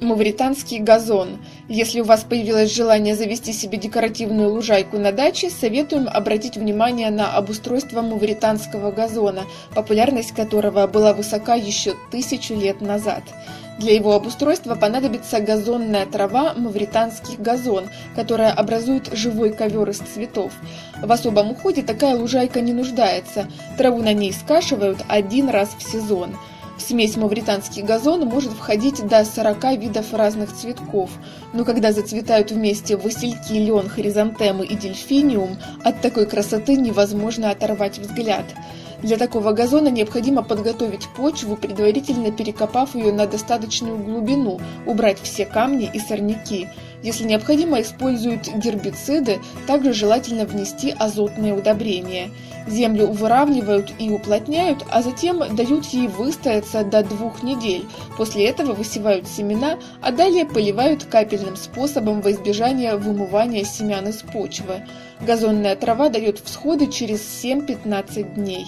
Мавританский газон. Если у вас появилось желание завести себе декоративную лужайку на даче, советуем обратить внимание на обустройство мавританского газона, популярность которого была высока еще тысячу лет назад. Для его обустройства понадобится газонная трава мавританский газон, которая образует живой ковер из цветов. В особом уходе такая лужайка не нуждается, траву на ней скашивают один раз в сезон. В смесь мавританский газон может входить до 40 видов разных цветков, но когда зацветают вместе васильки, лен, хризантемы и дельфиниум, от такой красоты невозможно оторвать взгляд. Для такого газона необходимо подготовить почву, предварительно перекопав ее на достаточную глубину, убрать все камни и сорняки. Если необходимо, используют гербициды, также желательно внести азотные удобрения. Землю выравнивают и уплотняют, а затем дают ей выстояться до двух недель. После этого высевают семена, а далее поливают капельным способом во избежание вымывания семян из почвы. Газонная трава дает всходы через 7-15 дней.